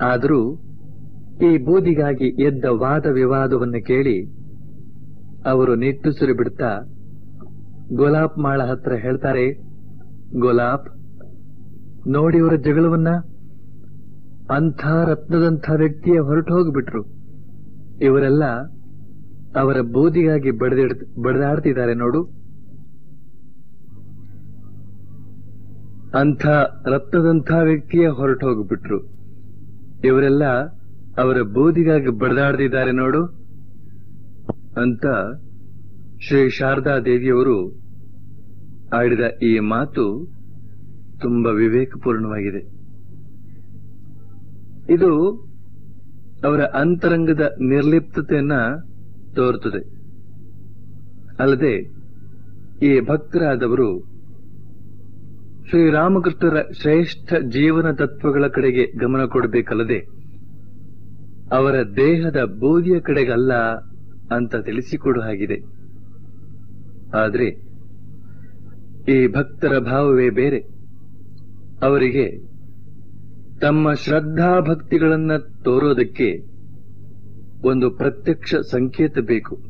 ಆದರೂ ಈ ಬೂದಿಗಾಗಿ ಎದ್ದ ವಾದ ವಿವಾದವನ್ನು ಕೇಳಿ ಅವರು ನಿಟ್ಟುಸಿರು ಬಿಡ್ತಾ ಗೋಲಾಪ್ ಮಾಳ ಹತ್ರ ಹೇಳ್ತಾರೆ, ಗೋಲಾಪ್, ನೋಡಿ ಅವರ ಜಗಳವನ್ನ. ಅಂಥ ರತ್ನದಂಥ ವ್ಯಕ್ತಿಯ ಹೊರಟು ಹೋಗ್ಬಿಟ್ರು. ಇವರೆಲ್ಲ ಅವರ ಬೂದಿಗಾಗಿ ಬಡದಿಡ್, ಬಡದಾಡ್ತಿದ್ದಾರೆ ನೋಡು. ಅಂಥ ರತ್ನದಂಥ ವ್ಯಕ್ತಿಯ ಹೊರಟು ಹೋಗ್ಬಿಟ್ರು. ಇವರೆಲ್ಲ ಅವರ ಬೂದಿಗಾಗಿ ಬಡದಾಡ್ದಿದ್ದಾರೆ ನೋಡು ಅಂತ ಶ್ರೀ ಶಾರದಾ ದೇವಿಯವರು ಆಡಿದ ಈ ಮಾತು ತುಂಬಾ ವಿವೇಕಪೂರ್ಣವಾಗಿದೆ. ಇದು ಅವರ ಅಂತರಂಗದ ನಿರ್ಲಿಪ್ತತೆಯನ್ನ ತೋರುತ್ತದೆ. ಅಲ್ಲದೆ ಈ ಭಕ್ತರಾದವರು ಶ್ರೀರಾಮಕೃಷ್ಣರ ಶ್ರೇಷ್ಠ ಜೀವನ ತತ್ವಗಳ ಕಡೆಗೆ ಗಮನ ಕೊಡಬೇಕಲ್ಲದೆ, ಅವರ ದೇಹದ ಬೋಧಿಯ ಕಡೆಗಲ್ಲ ಅಂತ ತಿಳಿಸಿಕೊಡು ಹಾಗಿದೆ. ಆದರೆ, ಈ ಭಕ್ತರ ಭಾವವೇ ಬೇರೆ. ಅವರಿಗೆ ತಮ್ಮ ಶ್ರದ್ಧಾ ಭಕ್ತಿಗಳನ್ನ ತೋರೋದಕ್ಕೆ ಒಂದು ಪ್ರತ್ಯಕ್ಷ ಸಂಕೇತ ಬೇಕು.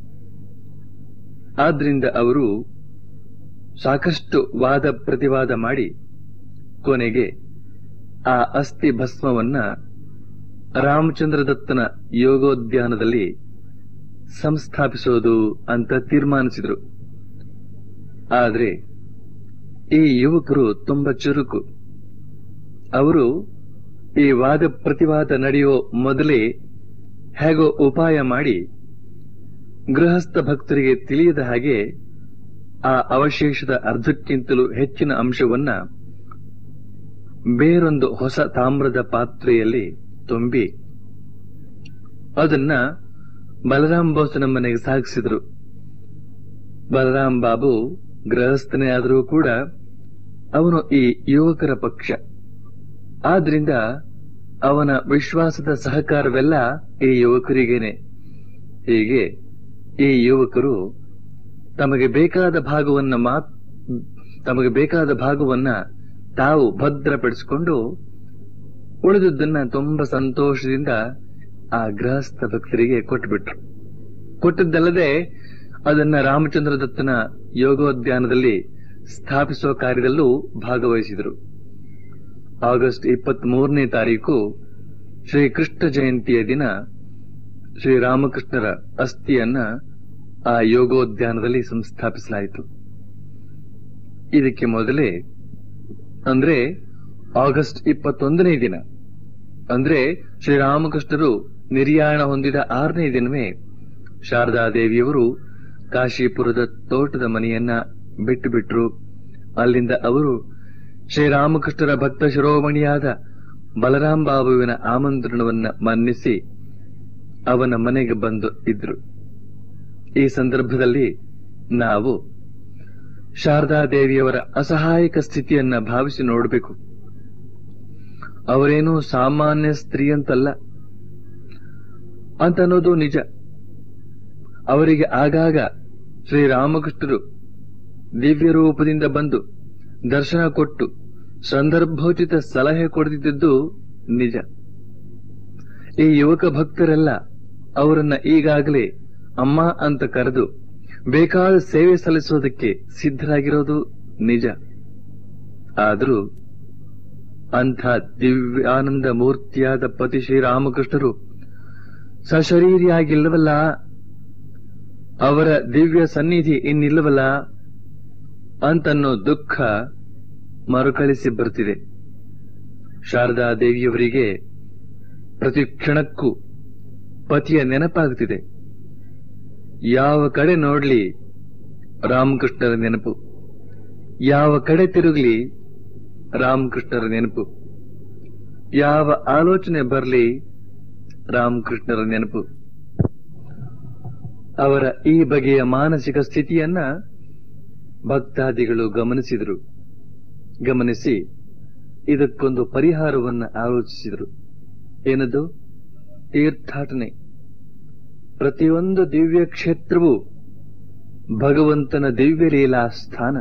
ಆದ್ರಿಂದ ಅವರು ಸಾಕಷ್ಟು ವಾದ ಪ್ರತಿವಾದ ಮಾಡಿ ಕೊನೆಗೆ ಆ ಅಸ್ಥಿ ಭಸ್ಮವನ್ನ ರಾಮಚಂದ್ರ ದತ್ತನ ಯೋಗೋದ್ಯಾನದಲ್ಲಿ ಸಂಸ್ಥಾಪಿಸೋದು ಅಂತ ತೀರ್ಮಾನಿಸಿದರು. ಆದರೆ ಈ ಯುವಕರು ತುಂಬಾ ಚುರುಕು. ಅವರು ಈ ವಾದ ಪ್ರತಿವಾದ ನಡೆಯೋ ಮೊದಲೇ ಹೇಗೋ ಉಪಾಯ ಮಾಡಿ ಗೃಹಸ್ಥ ಭಕ್ತರಿಗೆ ತಿಳಿಯದ ಹಾಗೆ ಆ ಅವಶೇಷದ ಅರ್ಧಕ್ಕಿಂತಲೂ ಹೆಚ್ಚಿನ ಅಂಶವನ್ನ ಬೇರೊಂದು ಹೊಸ ತಾಮ್ರದ ಪಾತ್ರೆಯಲ್ಲಿ ತುಂಬಿ ಅದನ್ನ ಬಲರಾಮ್ ಬೋಸನ ಮನೆಗೆ ಸಾಗಿಸಿದ್ರು. ಬಲರಾಮ್ ಬಾಬು ಗೃಹಸ್ಥನೇ ಆದರೂ ಕೂಡ ಅವನು ಈ ಯುವಕರ ಪಕ್ಷ. ಆದ್ರಿಂದ ಅವನ ವಿಶ್ವಾಸದ ಸಹಕಾರವೆಲ್ಲ ಈ ಯುವಕರಿಗೇನೆ. ಹೀಗೆ ಈ ಯುವಕರು ತಮಗೆ ಬೇಕಾದ ಭಾಗವನ್ನ ಮಾತ್, ತಮಗೆ ಬೇಕಾದ ಭಾಗವನ್ನ ತಾವು ಭದ್ರಪಡಿಸಿಕೊಂಡು ಉಳಿದದ್ದನ್ನ ತುಂಬಾ ಸಂತೋಷದಿಂದ ಆ ಗೃಹಸ್ಥ ಭಕ್ತರಿಗೆ ಕೊಟ್ಟುಬಿಟ್ರು. ಕೊಟ್ಟದ್ದಲ್ಲದೆ ಅದನ್ನ ರಾಮಚಂದ್ರ ದತ್ತನ ಯೋಗೋದ್ಯಾನದಲ್ಲಿ ಸ್ಥಾಪಿಸುವ ಕಾರ್ಯದಲ್ಲೂ ಭಾಗವಹಿಸಿದರು. ಆಗಸ್ಟ್ ಇಪ್ಪತ್ತ್ ಮೂರನೇ ತಾರೀಕು ಶ್ರೀಕೃಷ್ಣ ಜಯಂತಿಯ ದಿನ ಶ್ರೀರಾಮಕೃಷ್ಣರ ಅಸ್ಥಿಯನ್ನ ಆ ಯೋಗೋದ್ಯಾನದಲ್ಲಿ ಸಂಸ್ಥಾಪಿಸಲಾಯಿತು. ಇದಕ್ಕೆ ಮೊದಲೇ, ಅಂದ್ರೆ ಆಗಸ್ಟ್ ಇಪ್ಪತ್ತೊಂದನೇ ದಿನ, ಅಂದ್ರೆ ಶ್ರೀರಾಮಕೃಷ್ಣರು ನಿರ್ಯಾಣ ಹೊಂದಿದ ಆರನೇ ದಿನವೇ ಶಾರದಾದೇವಿಯವರು ಕಾಶಿಪುರದ ತೋಟದ ಮನೆಯನ್ನ ಬಿಟ್ಟು ಬಿಟ್ರು ಅಲ್ಲಿಂದ ಅವರು ಶ್ರೀರಾಮಕೃಷ್ಣರ ಭಕ್ತ ಶಿರೋಮಣಿಯಾದ ಬಲರಾಮ್ ಬಾಬುವಿನ ಆಮಂತ್ರಣವನ್ನ ಮನ್ನಿಸಿ ಅವನ ಮನೆಗೆ ಬಂದು ಇದ್ರು. ಈ ಸಂದರ್ಭದಲ್ಲಿ ನಾವು ಶಾರದಾದೇವಿಯವರ ಅಸಹಾಯಕ ಸ್ಥಿತಿಯನ್ನ ಭಾವಿಸಿ ನೋಡಬೇಕು. ಅವರೇನು ಸಾಮಾನ್ಯ ಸ್ತ್ರೀ ಅಂತಲ್ಲ. ಅಂತ ಅನ್ನೋದು ನಿಜ. ಅವರಿಗೆ ಆಗಾಗ ಶ್ರೀರಾಮಕೃಷ್ಣರು ದಿವ್ಯ ರೂಪದಿಂದ ಬಂದು ದರ್ಶನ ಕೊಟ್ಟು ಸಂದರ್ಭೋಚಿತ ಸಲಹೆ ಕೊಡದಿದ್ದದ್ದು ನಿಜ. ಈ ಯುವಕ ಭಕ್ತರೆಲ್ಲ ಅವರನ್ನ ಈಗಾಗಲೇ ಅಮ್ಮ ಅಂತ ಕರೆದು ಬೇಕಾದ ಸೇವೆ ಸಲ್ಲಿಸೋದಕ್ಕೆ ಸಿದ್ಧರಾಗಿರೋದು ನಿಜ. ಆದರೂ ಅಂಥ ದಿವ್ಯಾನಂದ ಮೂರ್ತಿಯಾದ ಪತಿ ಶ್ರೀರಾಮಕೃಷ್ಣರು ಸಶರೀರಿಯಾಗಿಲ್ಲವಲ್ಲ? ಅವರ ದಿವ್ಯ ಸನ್ನಿಧಿ ಇನ್ನಿಲ್ಲವಲ್ಲ? ಅಂತನ್ನೋ ದುಃಖ ಮರುಕಳಿಸಿ ಬರ್ತಿದೆ ಶಾರದಾ ದೇವಿಯವರಿಗೆ ಪ್ರತಿ ಕ್ಷಣಕ್ಕೂ ಪತಿಯ ನೆನಪಾಗುತ್ತಿದೆ. ಯಾವ ಕಡೆ ನೋಡ್ಲಿ ರಾಮಕೃಷ್ಣರ ನೆನಪು? ಯಾವ ಕಡೆ ತಿರುಗ್ಲಿ ರಾಮಕೃಷ್ಣರ ನೆನಪು? ಯಾವ ಆಲೋಚನೆ ಬರಲಿ ರಾಮಕೃಷ್ಣರ ನೆನಪು? ಅವರ ಈ ಬಗೆಯ ಮಾನಸಿಕ ಸ್ಥಿತಿಯನ್ನ ಭಕ್ತಾದಿಗಳು ಗಮನಿಸಿದರು. ಗಮನಿಸಿ ಇದಕ್ಕೊಂದು ಪರಿಹಾರವನ್ನ ಆಲೋಚಿಸಿದರು. ಏನದು? ತೀರ್ಥಾಟನೆ. ಪ್ರತಿಯೊಂದು ದಿವ್ಯ ಕ್ಷೇತ್ರವೂ ಭಗವಂತನ ದಿವ್ಯ ಲೀಲಾ ಸ್ಥಾನ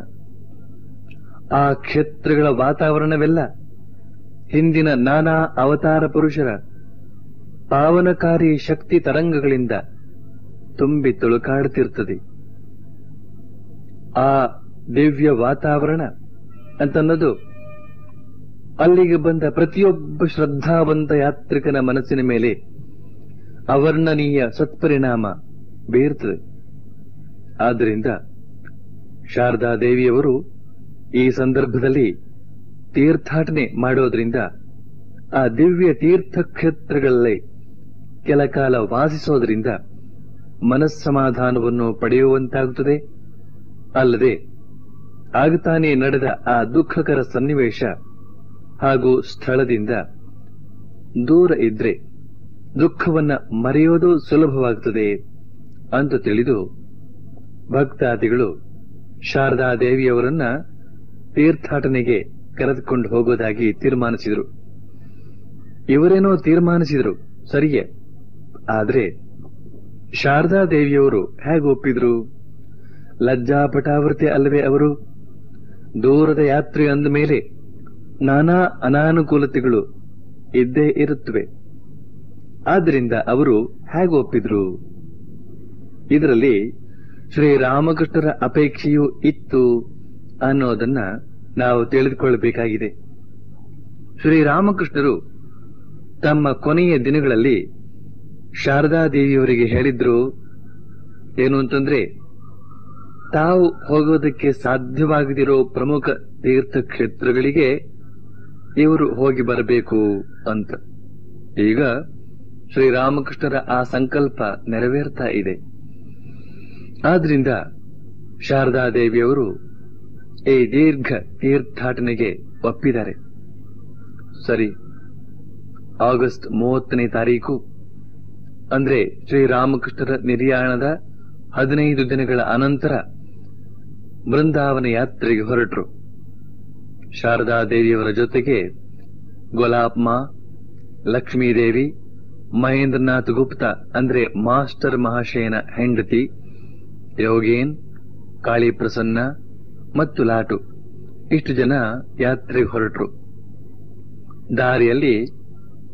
ಆ ಕ್ಷೇತ್ರಗಳ ವಾತಾವರಣವೆಲ್ಲ ಹಿಂದಿನ ನಾನಾ ಅವತಾರ ಪುರುಷರ ಪಾವನಕಾರಿ ಶಕ್ತಿ ತರಂಗಗಳಿಂದ ತುಂಬಿ ತುಳುಕಾಡ್ತಿರ್ತದೆ. ಆ ದಿವ್ಯ ವಾತಾವರಣ ಅಂತನ್ನೋದು ಅಲ್ಲಿಗೆ ಬಂದ ಪ್ರತಿಯೊಬ್ಬ ಶ್ರದ್ಧಾವಂತ ಯಾತ್ರಿಕನ ಮನಸ್ಸಿನ ಮೇಲೆ ಅವರ್ಣನೀಯ ಸತ್ಪರಿಣಾಮ ಬೀರ್ತದೆ. ಆದ್ದರಿಂದ ಶಾರದಾ ದೇವಿಯವರು ಈ ಸಂದರ್ಭದಲ್ಲಿ ತೀರ್ಥಾಟನೆ ಮಾಡೋದ್ರಿಂದ ಆ ದಿವ್ಯ ತೀರ್ಥಕ್ಷೇತ್ರಗಳಲ್ಲಿ ಕೆಲ ಕಾಲ ವಾಸಿಸೋದ್ರಿಂದ ಮನಸ್ಸಮಾಧಾನವನ್ನು ಪಡೆಯುವಂತಾಗುತ್ತದೆ. ಅಲ್ಲದೆ ಆಗತಾನೆ ನಡೆದ ಆ ದುಃಖಕರ ಸನ್ನಿವೇಶ ಹಾಗೂ ಸ್ಥಳದಿಂದ ದೂರ ಇದ್ರೆ ದುಃಖವನ್ನ ಮರೆಯೋದು ಸುಲಭವಾಗುತ್ತದೆ ಅಂತ ತಿಳಿದು ಭಕ್ತಾದಿಗಳು ಶಾರದಾ ದೇವಿಯವರನ್ನ ತೀರ್ಥಾಟನೆಗೆ ಕರೆದುಕೊಂಡು ಹೋಗೋದಾಗಿ ತೀರ್ಮಾನಿಸಿದರು. ಇವರೇನೋ ತೀರ್ಮಾನಿಸಿದರು ಸರಿಯೇ. ಆದ್ರೆ ಶಾರದಾ ದೇವಿಯವರು ಹೇಗೆ ಒಪ್ಪಿದ್ರು? ಲಜ್ಜಾಪಟಾವೃತಿ ಅಲ್ಲವೇ ಅವರು? ದೂರದ ಯಾತ್ರೆ ಅಂದ ಮೇಲೆ ನಾನಾ ಅನಾನುಕೂಲತೆಗಳು ಇದ್ದೇ ಇರುತ್ತವೆ. ಆದ್ದರಿಂದ ಅವರು ಹೇಗೆ ಒಪ್ಪಿದ್ರು? ಇದರಲ್ಲಿ ಶ್ರೀರಾಮಕೃಷ್ಣರ ಅಪೇಕ್ಷೆಯೂ ಇತ್ತು ಅನ್ನೋದನ್ನ ನಾವು ತಿಳಿದುಕೊಳ್ಳಬೇಕಾಗಿದೆ. ಶ್ರೀರಾಮಕೃಷ್ಣರು ತಮ್ಮ ಕೊನೆಯ ದಿನಗಳಲ್ಲಿ ಶಾರದಾದೇವಿಯವರಿಗೆ ಹೇಳಿದ್ರು, ಏನು ಅಂತಂದ್ರೆ, ತಾವು ಹೋಗೋದಕ್ಕೆ ಸಾಧ್ಯವಾಗದಿರೋ ಪ್ರಮುಖ ತೀರ್ಥಕ್ಷೇತ್ರಗಳಿಗೆ ಇವರು ಹೋಗಿ ಬರಬೇಕು ಅಂತ. ಈಗ ಶ್ರೀರಾಮಕೃಷ್ಣರ ಆ ಸಂಕಲ್ಪ ನೆರವೇರ್ತಾ ಇದೆ. ಆದ್ರಿಂದ ಶಾರದಾದೇವಿಯವರು ಈ ದೀರ್ಘ ತೀರ್ಥಾಟನೆಗೆ ಒಪ್ಪಿದ್ದಾರೆ. ಸರಿ, ಆಗಸ್ಟ್ ಮೂವತ್ತನೇ ತಾರೀಕು, ಅಂದ್ರೆ ಶ್ರೀರಾಮಕೃಷ್ಣರ ನಿರ್ಯಾಣದ ಹದಿನೈದು ದಿನಗಳ ಅನಂತರ ಬೃಂದಾವನ ಯಾತ್ರೆಗೆ ಹೊರಟರು. ಶಾರದಾದೇವಿಯವರ ಜೊತೆಗೆ ಗೋಲಾಪ್ಮಾ, ಲಕ್ಷ್ಮೀದೇವಿ ಮಹೇಂದ್ರನಾಥ್ ಗುಪ್ತ ಅಂದ್ರೆ ಮಾಸ್ಟರ್ ಮಹಾಶಯನ ಹೆಂಡತಿ, ಯೋಗೇನ್, ಕಾಳಿ ಪ್ರಸನ್ನ ಮತ್ತು ಲಾಟು. ಇಷ್ಟು ಜನ ಯಾತ್ರೆಗೆ ಹೊರಟರು. ದಾರಿಯಲ್ಲಿ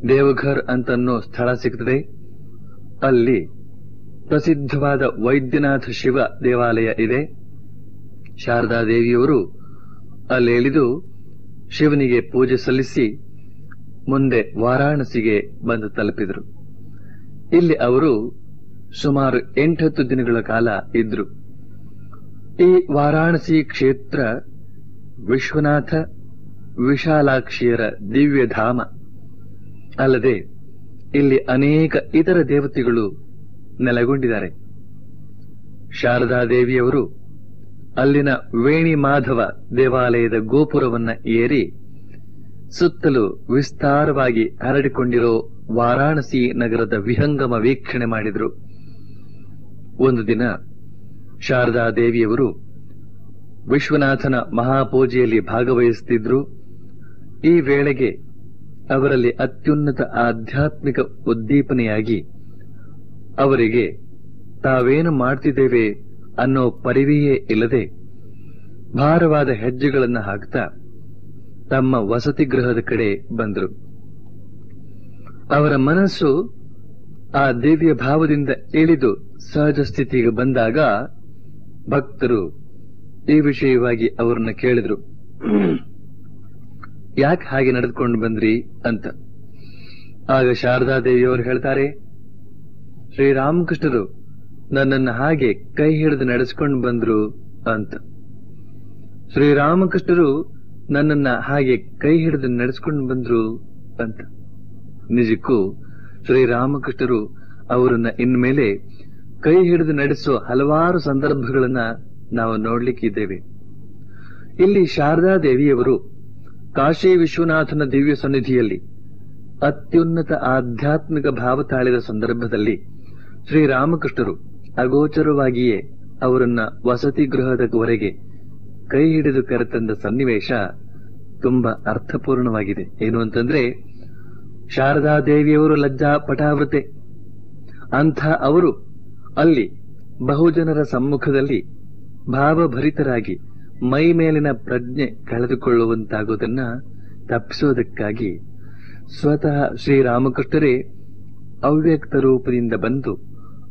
ದೇವಘರ್ ಅಂತನ್ನೋ ಸ್ಥಳ ಸಿಗ್ತದೆ. ಅಲ್ಲಿ ಪ್ರಸಿದ್ಧವಾದ ವೈದ್ಯನಾಥ ಶಿವ ದೇವಾಲಯ ಇದೆ. ಶಾರದಾ ದೇವಿಯವರು ಅಲ್ಲಿ ಇಳಿದು ಶಿವನಿಗೆ ಪೂಜೆ ಸಲ್ಲಿಸಿ ಮುಂದೆ ವಾರಾಣಸಿಗೆ ಬಂದು ತಲುಪಿದರು. ಇಲ್ಲಿ ಅವರು ಸುಮಾರು ಎಂಟತ್ತು ದಿನಗಳ ಕಾಲ ಇದ್ರು. ಈ ವಾರಾಣಸಿ ಕ್ಷೇತ್ರ ವಿಶ್ವನಾಥ ವಿಶಾಲಾಕ್ಷಿಯರ ದಿವ್ಯಧಾಮ ಅಲ್ಲದೆ ಇಲ್ಲಿ ಅನೇಕ ಇತರ ದೇವತೆಗಳು ನೆಲೆಗೊಂಡಿದ್ದಾರೆ. ಶಾರದಾದೇವಿಯವರು ಅಲ್ಲಿನ ವೇಣಿ ಮಾಧವ ದೇವಾಲಯದ ಗೋಪುರವನ್ನ ಏರಿ ಸುತ್ತಲೂ ವಿಸ್ತಾರವಾಗಿ ಹರಡಿಕೊಂಡಿರೋ ವಾರಾಣಸಿ ನಗರದ ವಿಹಂಗಮ ವೀಕ್ಷಣೆ ಮಾಡಿದರು. ಒಂದು ದಿನ ಶಾರದಾ ದೇವಿಯವರು ವಿಶ್ವನಾಥನ ಮಹಾಪೂಜೆಯಲ್ಲಿ ಭಾಗವಹಿಸುತ್ತಿದ್ರು ಈ ವೇಳೆಗೆ ಅವರಲ್ಲಿ ಅತ್ಯುನ್ನತ ಆಧ್ಯಾತ್ಮಿಕ ಉದ್ದೀಪನೆಯಾಗಿ ಅವರಿಗೆ ತಾವೇನು ಮಾಡ್ತಿದ್ದೇವೆ ಅನ್ನೋ ಪರಿವೆಯೇ ಇಲ್ಲದೆ ಭಾರವಾದ ಹೆಜ್ಜೆಗಳನ್ನು ಹಾಕ್ತಾ ತಮ್ಮ ವಸತಿ ಗೃಹದ ಕಡೆ ಬಂದರು. ಅವರ ಮನಸ್ಸು ಆ ದೇವಿಯ ಭಾವದಿಂದ ಇಳಿದು ಸಹಜ ಸ್ಥಿತಿಗೆ ಬಂದಾಗ ಭಕ್ತರು ಈ ವಿಷಯವಾಗಿ ಅವರನ್ನು ಕೇಳಿದ್ರು. ಯಾಕೆ ಹಾಗೆ ನಡೆದುಕೊಂಡು ಬಂದ್ರಿ ಅಂತ. ಆಗ ಶಾರದಾ ದೇವಿಯವರು ಹೇಳ್ತಾರೆ ಶ್ರೀರಾಮಕೃಷ್ಣರು ನನ್ನನ್ನು ಹಾಗೆ ಕೈ ಹಿಡಿದು ನಡೆಸಿಕೊಂಡು ಬಂದ್ರು ಅಂತ. ಶ್ರೀರಾಮಕೃಷ್ಣರು ನನ್ನನ್ನ ಹಾಗೆ ಕೈ ಹಿಡಿದು ನಡೆಸ್ಕೊಂಡು ಬಂದ್ರು ಅಂತ. ನಿಜಕ್ಕೂ ಶ್ರೀರಾಮಕೃಷ್ಣರು ಅವರನ್ನ ಇನ್ಮೇಲೆ ಕೈ ಹಿಡಿದು ನಡೆಸುವ ಹಲವಾರು ಸಂದರ್ಭಗಳನ್ನ ನಾವು ನೋಡ್ಲಿಕ್ಕಿದ್ದೇವೆ ಇಲ್ಲಿ ಶಾರದಾ ದೇವಿಯವರು ಕಾಶಿ ವಿಶ್ವನಾಥನ ದಿವ್ಯ ಸನ್ನಿಧಿಯಲ್ಲಿ ಅತ್ಯುನ್ನತ ಆಧ್ಯಾತ್ಮಿಕ ಭಾವ ತಾಳಿದ ಸಂದರ್ಭದಲ್ಲಿ ಶ್ರೀರಾಮಕೃಷ್ಣರು ಅಗೋಚರವಾಗಿಯೇ ಅವರನ್ನ ವಸತಿ ಗೃಹದವರೆಗೆ ಕೈ ಹಿಡಿದು ಕರೆತಂದ ಸನ್ನಿವೇಶ ತುಂಬಾ ಅರ್ಥಪೂರ್ಣವಾಗಿದೆ. ಏನು ಅಂತಂದ್ರೆ, ಶಾರದಾ ದೇವಿಯವರು ಲಜ್ಜಾ ಪಟಾವೃತೆ. ಅಂಥ ಅವರು ಅಲ್ಲಿ ಬಹುಜನರ ಸಮ್ಮುಖದಲ್ಲಿ ಭಾವಭರಿತರಾಗಿ ಮೈ ಮೇಲಿನ ಪ್ರಜ್ಞೆ ಕಳೆದುಕೊಳ್ಳುವಂತಾಗುವುದನ್ನ ತಪ್ಪಿಸೋದಕ್ಕಾಗಿ ಸ್ವತಃ ಶ್ರೀರಾಮಕೃಷ್ಣರೇ ಅವ್ಯಕ್ತ ರೂಪದಿಂದ ಬಂದು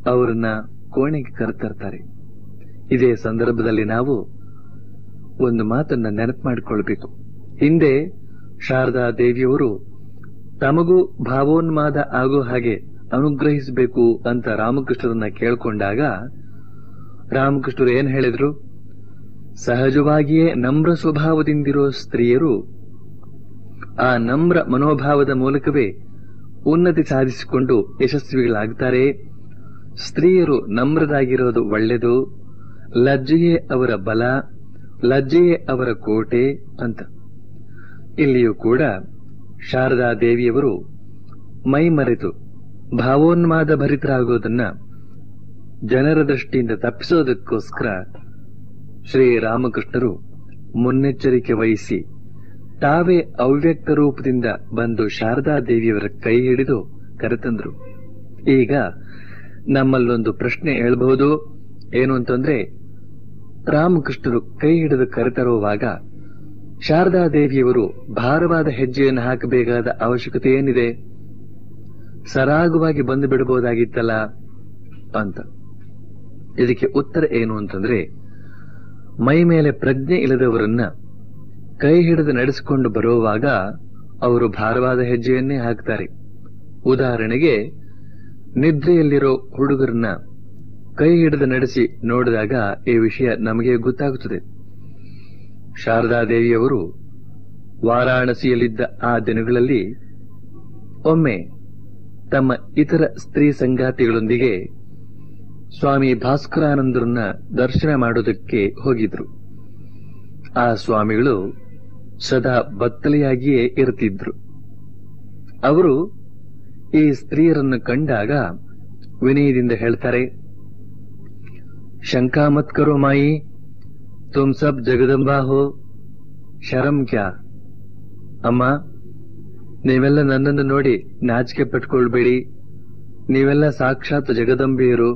ಅವರನ್ನ ಕೋಣೆಗೆ ಕರೆತರ್ತಾರೆ. ಇದೇ ಸಂದರ್ಭದಲ್ಲಿ ನಾವು ಒಂದು ಮಾತನ್ನ ನೆನಪು ಮಾಡಿಕೊಳ್ಬೇಕು. ಹಿಂದೆ ಶಾರದಾ ದೇವಿಯವರು ತಮಗೂ ಭಾವೋನ್ಮಾದ ಆಗೋ ಹಾಗೆ ಅನುಗ್ರಹಿಸಬೇಕು ಅಂತ ರಾಮಕೃಷ್ಣರನ್ನ ಕೇಳ್ಕೊಂಡಾಗ ರಾಮಕೃಷ್ಣರು ಏನ್ ಹೇಳಿದ್ರು? ಸಹಜವಾಗಿಯೇ ನಮ್ರ ಸ್ವಭಾವದಿಂದಿರೋ ಸ್ತ್ರೀಯರು ಆ ನಮ್ರ ಮನೋಭಾವದ ಮೂಲಕವೇ ಉನ್ನತಿ ಸಾಧಿಸಿಕೊಂಡು ಯಶಸ್ವಿಗಳಾಗ್ತಾರೆ. ಸ್ತ್ರೀಯರು ನಮ್ರದಾಗಿರೋದು ಒಳ್ಳೆಯದು ಲಜ್ಜೆಯೇ ಅವರ ಬಲ. ಲಜ್ಜೆಯೇ ಅವರ ಕೋಟೆ ಅಂತ. ಇಲ್ಲಿಯೂ ಕೂಡ ಶಾರದಾ ದೇವಿಯವರು ಮೈ ಮರೆತು ಭಾವೋನ್ಮಾದ ಭರಿತರಾಗೋದನ್ನ ಜನರ ದೃಷ್ಟಿಯಿಂದ ತಪ್ಪಿಸೋದಕ್ಕೋಸ್ಕರ ಶ್ರೀರಾಮಕೃಷ್ಣರು ಮುನ್ನೆಚ್ಚರಿಕೆ ವಹಿಸಿ ತಾವೇ ಅವ್ಯಕ್ತ ರೂಪದಿಂದ ಬಂದು ಶಾರದಾ ದೇವಿಯವರ ಕೈ ಹಿಡಿದು ಕರೆತಂದ್ರು. ಈಗ ನಮ್ಮಲ್ಲೊಂದು ಪ್ರಶ್ನೆ ಹೇಳ್ಬಹುದು. ಏನು ಅಂತಂದ್ರೆ ರಾಮಕೃಷ್ಣರು ಕೈ ಹಿಡಿದು ಕರೆತರುವಾಗ ಶಾರದಾ ದೇವಿಯವರು ಭಾರವಾದ ಹೆಜ್ಜೆಯನ್ನು ಹಾಕಬೇಕಾದ ಅವಶ್ಯಕತೆ ಏನಿದೆ? ಸರಾಗವಾಗಿ ಬಂದು ಬಿಡಬಹುದಾಗಿತ್ತಲ್ಲ ಅಂತ. ಇದಕ್ಕೆ ಉತ್ತರ ಏನು ಅಂತಂದ್ರೆ, ಮೈ ಮೇಲೆ ಪ್ರಜ್ಞೆ ಇಲ್ಲದವರನ್ನ ಕೈ ಹಿಡಿದು ನಡೆಸಿಕೊಂಡು ಬರುವಾಗ ಅವರು ಭಾರವಾದ ಹೆಜ್ಜೆಯನ್ನೇ ಹಾಕ್ತಾರೆ. ಉದಾಹರಣೆಗೆ, ನಿದ್ರೆಯಲ್ಲಿರೋ ಹುಡುಗರನ್ನ ಕೈ ಹಿಡಿದು ನಡೆಸಿ ನೋಡಿದಾಗ ಈ ವಿಷಯ ನಮಗೆ ಗೊತ್ತಾಗುತ್ತದೆ. ಶಾರದಾದೇವಿಯವರು ವಾರಾಣಸಿಯಲ್ಲಿದ್ದ ಆ ದಿನಗಳಲ್ಲಿ ಒಮ್ಮೆ ತಮ್ಮ ಇತರ ಸ್ತ್ರೀ ಸಂಗಾತಿಗಳೊಂದಿಗೆ ಸ್ವಾಮಿ ಭಾಸ್ಕರಾನಂದರನ್ನ ದರ್ಶನ ಮಾಡುವುದಕ್ಕೆ ಹೋಗಿದ್ರು. ಆ ಸ್ವಾಮಿಗಳು ಸದಾ ಬತ್ತಲೆಯಾಗಿಯೇ ಇರುತ್ತಿದ್ರು. ಅವರು ಈ ಸ್ತ್ರೀಯರನ್ನು ಕಂಡಾಗ ವಿನಯದಿಂದ ಹೇಳ್ತಾರೆ ಶಂಕಾ मत करो माई तुम सब ಜಗದಂಬಾ हो ಶರಂ ಕ್ಯಾ? ಅಮ್ಮ, ನೀವೆಲ್ಲ ನನ್ನನ್ನು ನೋಡಿ ನಾಚಿಕೆ ಪಟ್ಕೊಳ್ಬೇಡಿ. ನೀವೆಲ್ಲ ಸಾಕ್ಷಾತ್ ಜಗದಂಬೆಯರು.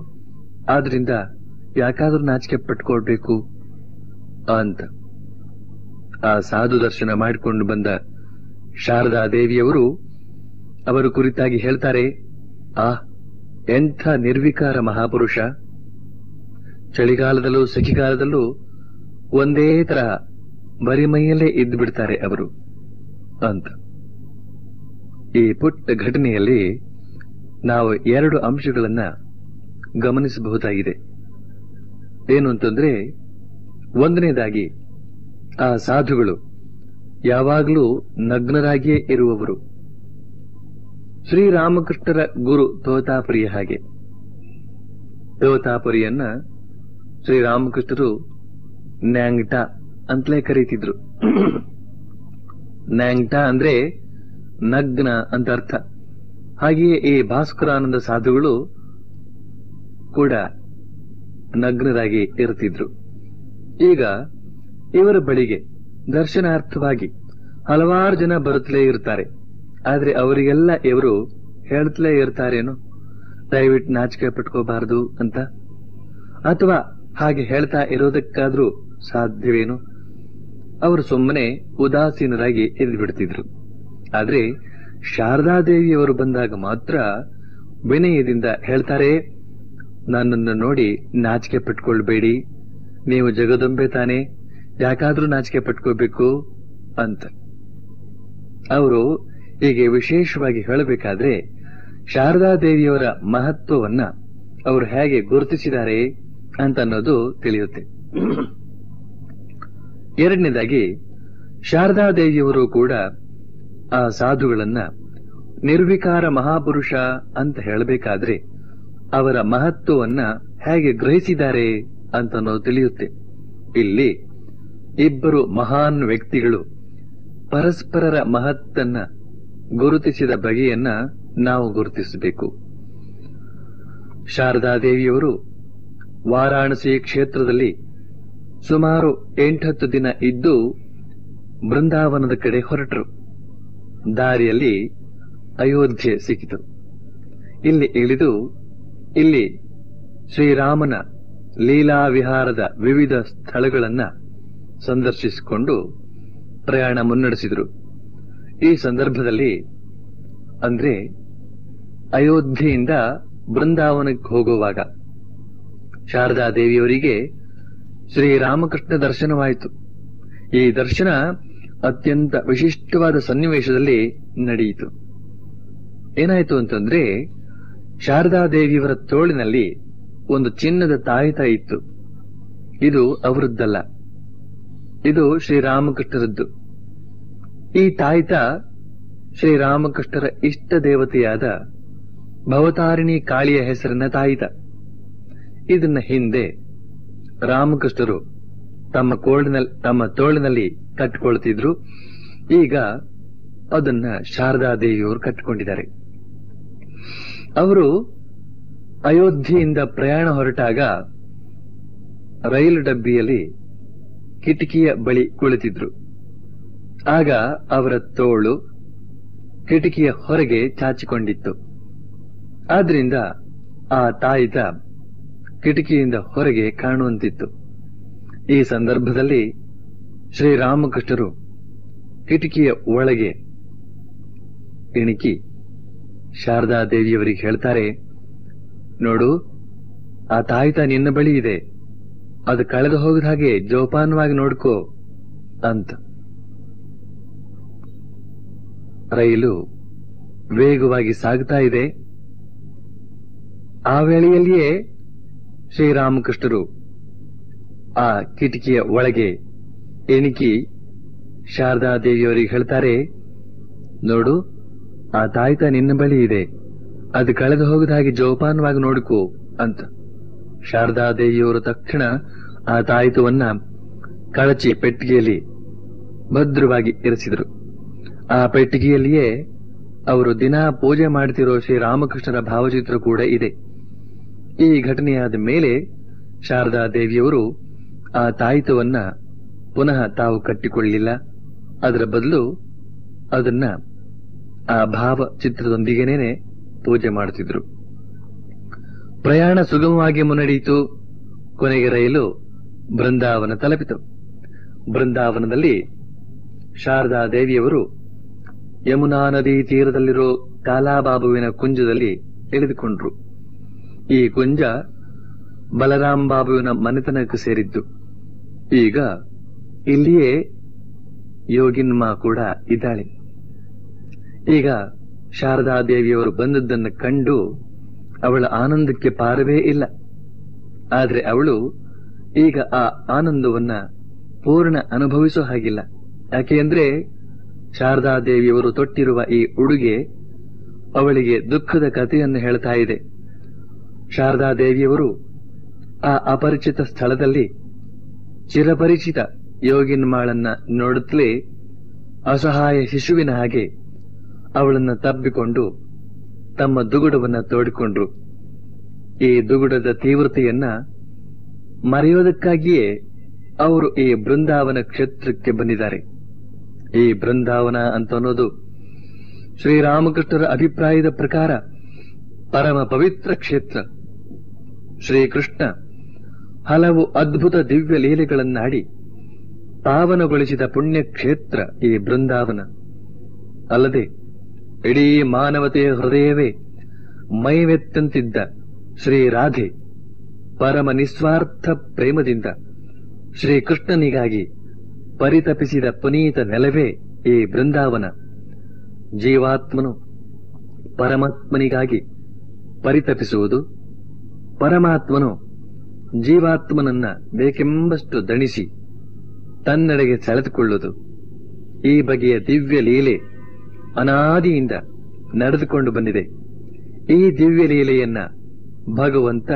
ಆದ್ರಿಂದ ಯಾಕಾದ್ರೂ ನಾಚಿಕೆ ಪಟ್ಕೊಳ್ಬೇಕು ಅಂತ. ಆ ಸಾಧು ದರ್ಶನ ಮಾಡಿಕೊಂಡು ಬಂದ ಶಾರದಾ ದೇವಿಯವರು ಅವರು ಕುರಿತಾಗಿ ಹೇಳ್ತಾರೆ ಆ ಎಂಥ ನಿರ್ವಿಕಾರ ಮಹಾಪುರುಷ. ಚಳಿಗಾಲದಲ್ಲೂ ಸೆಖಿಗಾಲದಲ್ಲೂ ಒಂದೇ ತರಹ ಬರಿಮೈಯಲ್ಲೇ ಇದ್ದು ಬಿಡ್ತಾರೆ ಅವರು ಅಂತ. ಈ ಪುಟ್ಟ ಘಟನೆಯಲ್ಲಿ ನಾವು ಎರಡು ಅಂಶಗಳನ್ನ ಗಮನಿಸಬಹುದಾಗಿದೆ. ಏನು ಅಂತಂದ್ರೆ, ಒಂದನೇದಾಗಿ ಆ ಸಾಧುಗಳು ಯಾವಾಗಲೂ ನಗ್ನರಾಗಿಯೇ ಇರುವವರು. ಶ್ರೀರಾಮಕೃಷ್ಣರ ಗುರು ತೋತಾಪುರಿಯ ಹಾಗೆ. ತೋತಾಪುರಿಯನ್ನ ಶ್ರೀರಾಮಕೃಷ್ಣರು ನ್ಯಾಂಗ್ಟ ಅಂತಲೇ ಕರೀತಿದ್ರು. ನ್ಯಾಂಗ್ಟ ಅಂದ್ರೆ ನಗ್ನ ಅಂತ ಅರ್ಥ. ಹಾಗೆಯೇ ಈ ಭಾಸ್ಕರಾನಂದ ಸಾಧುಗಳು ಕೂಡ ನಗ್ನರಾಗಿ ಇರುತ್ತಿದ್ರು. ಈಗ ಇವರ ಬಳಿಗೆ ದರ್ಶನಾರ್ಥವಾಗಿ ಹಲವಾರು ಜನ ಬರುತ್ತಲೇ ಇರ್ತಾರೆ ಆದ್ರೆ ಅವರಿಗೆಲ್ಲ ಇವರು ಹೇಳ್ತಲೇ ಇರ್ತಾರೇನು? ದಯವಿಟ್ಟು ನಾಚಿಕೆ ಪಟ್ಕೋಬಾರದು ಅಂತ? ಅಥವಾ ಹಾಗೆ ಹೇಳ್ತಾ ಇರೋದಕ್ಕಾದ್ರೂ ಸಾಧ್ಯವೇನು? ಅವರು ಸುಮ್ಮನೆ ಉದಾಸೀನರಾಗಿ ಎದ್ದು ಬಿಡ್ತಿದ್ರು ಆದ್ರೆ ಶಾರದಾದೇವಿಯವರು ಬಂದಾಗ ಮಾತ್ರ ವಿನಯದಿಂದ ಹೇಳ್ತಾರೆ, ನನ್ನನ್ನು ನೋಡಿ ನಾಚಿಕೆ ಪಟ್ಕೊಳ್ಬೇಡಿ. ನೀವು ಜಗದೊಂಬೆ ತಾನೆ, ಯಾಕಾದ್ರೂ ನಾಚಿಕೆ ಪಟ್ಕೋಬೇಕು ಅಂತ. ಅವರು ಹೀಗೆ ವಿಶೇಷವಾಗಿ ಹೇಳಬೇಕಾದ್ರೆ, ಶಾರದಾದೇವಿಯವರ ಮಹತ್ವವನ್ನ ಅವರು ಹೇಗೆ ಗುರುತಿಸಿದ್ದಾರೆ ಅಂತ ಅನ್ನೋದು ತಿಳಿಯುತ್ತೆ. ಎರಡನೇದಾಗಿ, ಶಾರದಾದೇವಿಯವರು ಕೂಡ ಆ ಸಾಧುಗಳನ್ನ ನಿರ್ವಿಕಾರ ಮಹಾಪುರುಷ ಅಂತ ಹೇಳಬೇಕಾದ್ರೆ ಅವರ ಮಹತ್ವವನ್ನ ಹೇಗೆ ಗ್ರಹಿಸಿದ್ದಾರೆ ಅಂತ ಅನ್ನೋದು ತಿಳಿಯುತ್ತೆ. ಇಲ್ಲಿ ಇಬ್ಬರು ಮಹಾನ್ ವ್ಯಕ್ತಿಗಳು ಪರಸ್ಪರರ ಮಹತ್ತನ್ನ ಗುರುತಿಸಿದ ಬಗೆಯನ್ನ ನಾವು ಗುರುತಿಸಬೇಕು. ಶಾರದಾದೇವಿಯವರು ವಾರಾಣಸಿ ಕ್ಷೇತ್ರದಲ್ಲಿ ಸುಮಾರು ಎಂಟತ್ತು ದಿನ ಇದ್ದು ಬೃಂದಾವನದ ಕಡೆ ಹೊರಟರು. ದಾರಿಯಲ್ಲಿ ಅಯೋಧ್ಯೆ ಸಿಕ್ಕಿತು. ಇಲ್ಲಿ ಇಳಿದು ಇಲ್ಲಿ ಶ್ರೀರಾಮನ ಲೀಲಾ ವಿಹಾರದ ವಿವಿಧ ಸ್ಥಳಗಳನ್ನು ಸಂದರ್ಶಿಸಿಕೊಂಡು ಪ್ರಯಾಣ ಮುನ್ನಡೆಸಿದರು. ಈ ಸಂದರ್ಭದಲ್ಲಿ ಅಂದ್ರೆ ಅಯೋಧ್ಯೆಯಿಂದ ಬೃಂದಾವನಕ್ಕೆ ಹೋಗುವಾಗ ಶಾರದಾ ದೇವಿಯವರಿಗೆ ಶ್ರೀರಾಮಕೃಷ್ಣ ದರ್ಶನವಾಯಿತು. ಈ ದರ್ಶನ ಅತ್ಯಂತ ವಿಶಿಷ್ಟವಾದ ಸನ್ನಿವೇಶದಲ್ಲಿ ನಡೆಯಿತು. ಏನಾಯಿತು ಅಂತಂದ್ರೆ ಶಾರದಾ ದೇವಿಯವರ ತೋಳಿನಲ್ಲಿ ಒಂದು ಚಿನ್ನದ ತಾಯಿತ ಇತ್ತು. ಇದು ಅವರದ್ದಲ್ಲ. ಇದು ಶ್ರೀರಾಮಕೃಷ್ಣರದ್ದು. ಈ ತಾಯಿತ ಶ್ರೀರಾಮಕೃಷ್ಣರ ಇಷ್ಟ ದೇವತೆಯಾದ ಭವತಾರಿಣಿ ಕಾಳಿಯ ಹೆಸರಿನ ತಾಯಿತ. ಇದನ್ನ ಹಿಂದೆ ರಾಮಕೃಷ್ಣರು ತಮ್ಮ ಕೋಳಿನಲ್ಲಿ, ತಮ್ಮ ತೋಳಿನಲ್ಲಿ ಕಟ್ಟಿಕೊಳ್ತಿದ್ರು. ಈಗ ಅದನ್ನ ಶಾರದಾ ದೇವಿಯವರು ಕಟ್ಟಿಕೊಂಡಿದ್ದಾರೆ. ಅವರು ಅಯೋಧ್ಯೆಯಿಂದ ಪ್ರಯಾಣ ಹೊರಟಾಗ ರೈಲು ಡಬ್ಬಿಯಲ್ಲಿ ಕಿಟಕಿಯ ಬಳಿ ಕುಳಿತಿದ್ರು. ಆಗ ಅವರ ತೋಳು ಕಿಟಕಿಯ ಹೊರಗೆ ಚಾಚಿಕೊಂಡಿತ್ತು. ಆದ್ರಿಂದ ಆ ತಾಯಿತ ಕಿಟಕಿಯಿಂದ ಹೊರಗೆ ಕಾಣುವಂತಿತ್ತು. ಈ ಸಂದರ್ಭದಲ್ಲಿ ಶ್ರೀರಾಮಕೃಷ್ಣರು ಕಿಟಕಿಯ ಒಳಗೆ ಇಣುಕಿ ಶಾರದಾ ದೇವಿಯವರಿಗೆ ಹೇಳ್ತಾರೆ, ನೋಡು, ಆ ತಾಯಿತ ನಿನ್ನ ಬಳಿ ಇದೆ. ಅದು ಕಳೆದು ಹೋಗದ ಹಾಗೆ ಜೋಪಾನವಾಗಿ ನೋಡ್ಕೋ ಅಂತ. ರೈಲು ವೇಗವಾಗಿ ಸಾಗ್ತಾ ಇದೆ. ಆ ವೇಳೆಯಲ್ಲಿಯೇ ಶ್ರೀರಾಮಕೃಷ್ಣರು ಆ ಕಿಟಕಿಯ ಒಳಗೆ ಎಣಿಕಿ ಶಾರದಾ ದೇವಿಯವರಿಗೆ ಹೇಳ್ತಾರೆ, ನೋಡು, ಆ ತಾಯ್ತ ನಿನ್ನ ಬಳಿ ಇದೆ. ಅದು ಕಳೆದು ಹೋಗದ ಹಾಗೆ ಜೋಪಾನವಾಗಿ ನೋಡಿಕೋ ಅಂತ. ಶಾರದಾದೇವಿಯವರು ತಕ್ಷಣ ಆ ತಾಯಿತವನ್ನ ಕಳಚಿ ಪೆಟ್ಟಿಗೆಯಲ್ಲಿ ಭದ್ರವಾಗಿ ಇರಿಸಿದರು. ಆ ಪೆಟ್ಟಿಗೆಯಲ್ಲಿಯೇ ಅವರು ದಿನಾ ಪೂಜೆ ಮಾಡ್ತಿರೋ ಶ್ರೀರಾಮಕೃಷ್ಣರ ಭಾವಚಿತ್ರ ಕೂಡ ಇದೆ. ಈ ಘಟನೆಯಾದ ಮೇಲೆ ಶಾರದಾ ದೇವಿಯವರು ಆ ತಾಯಿತವನ್ನ ಪುನಃ ತಾವು ಕಟ್ಟಿಕೊಳ್ಳಲಿಲ್ಲ. ಅದರ ಬದಲು ಅದನ್ನ ಆ ಭಾವ ಚಿತ್ರದೊಂದಿಗೆನೇ ಪೂಜೆ ಮಾಡುತ್ತಿದ್ರು ಪ್ರಯಾಣ ಸುಗಮವಾಗಿ ಮುನ್ನಡೆಯಿತು. ಕೊನೆಗೆ ರೈಲು ಬೃಂದಾವನ ತಲುಪಿತು. ಬೃಂದಾವನದಲ್ಲಿ ಶಾರದಾ ದೇವಿಯವರು ಯಮುನಾ ನದಿ ತೀರದಲ್ಲಿರೋ ಕಾಲಾಬಾಬುವಿನ ಕುಂಜದಲ್ಲಿ ಇಳಿದುಕೊಂಡ್ರು. ಈ ಕುಂಜ ಬಲರಾಮ್ ಬಾಬುವಿನ ಮನೆತನಕ್ಕೆ ಸೇರಿದ್ದು. ಈಗ ಇಲ್ಲಿಯೇ ಯೋಗಿನ್ಮಾ ಕೂಡ ಇದ್ದಾಳೆ. ಈಗ ಶಾರದಾದೇವಿಯವರು ಬಂದದ್ದನ್ನು ಕಂಡು ಅವಳ ಆನಂದಕ್ಕೆ ಪಾರವೇ ಇಲ್ಲ. ಆದರೆ ಅವಳು ಈಗ ಆ ಆನಂದವನ್ನ ಪೂರ್ಣ ಅನುಭವಿಸೋ ಹಾಗಿಲ್ಲ. ಯಾಕೆ ಅಂದ್ರೆ ತೊಟ್ಟಿರುವ ಈ ಉಡುಗೆ ಅವಳಿಗೆ ದುಃಖದ ಕಥೆಯನ್ನು ಹೇಳ್ತಾ ಇದೆ. ಶಾರದಾ ದೇವಿಯವರು ಆ ಅಪರಿಚಿತ ಸ್ಥಳದಲ್ಲಿ ಚಿರಪರಿಚಿತ ಯೋಗಿನ್ಮಾಳನ್ನ ನೋಡುತ್ತಲೇ ಅಸಹಾಯ ಶಿಶುವಿನ ಹಾಗೆ ಅವಳನ್ನ ತಬ್ಬಿಕೊಂಡು ತಮ್ಮ ದುಗುಡವನ್ನ ತೋಡಿಕೊಂಡ್ರು. ಈ ದುಗುಡದ ತೀವ್ರತೆಯನ್ನ ಮರೆಯೋದಕ್ಕಾಗಿಯೇ ಅವರು ಈ ಬೃಂದಾವನ ಕ್ಷೇತ್ರಕ್ಕೆ ಬಂದಿದ್ದಾರೆ. ಈ ಬೃಂದಾವನ ಅಂತ ಅನ್ನೋದು ಶ್ರೀರಾಮಕೃಷ್ಣರ ಅಭಿಪ್ರಾಯದ ಪ್ರಕಾರ ಪರಮ ಪವಿತ್ರ ಕ್ಷೇತ್ರ. ಶ್ರೀಕೃಷ್ಣ, ಹಲವು ಅದ್ಭುತ ದಿವ್ಯ ಲೀಲೆಗಳನ್ನಾಡಿ ಪಾವನಗೊಳಿಸಿದ ಪುಣ್ಯಕ್ಷೇತ್ರ ಈ ಬೃಂದಾವನ. ಅಲ್ಲದೆ ಇಡೀ ಮಾನವತೆಯ ಹೃದಯವೇ ಮೈವೆತ್ತಂತಿದ್ದ ಶ್ರೀ ರಾಧೆ ಪರಮ ನಿಸ್ವಾರ್ಥ ಪ್ರೇಮದಿಂದ ಶ್ರೀಕೃಷ್ಣನಿಗಾಗಿ ಪರಿತಪಿಸಿದ ಪುನೀತ ನೆಲವೇ ಈ ಬೃಂದಾವನ. ಜೀವಾತ್ಮನು ಪರಮಾತ್ಮನಿಗಾಗಿ ಪರಿತಪಿಸುವುದು ಪರಮಾತ್ಮನು ಜೀವಾತ್ಮನನ್ನ ಬೇಕೆಂಬಷ್ಟು ದಣಿಸಿ ತನ್ನೆಡೆಗೆ ಸೆಳೆದುಕೊಳ್ಳುವುದು ಈ ಬಗೆಯ ದಿವ್ಯ ಲೀಲೆ ಅನಾದಿಯಿಂದ ನಡೆದುಕೊಂಡು ಬಂದಿದೆ. ಈ ದಿವ್ಯ ಲೀಲೆಯನ್ನ ಭಗವಂತ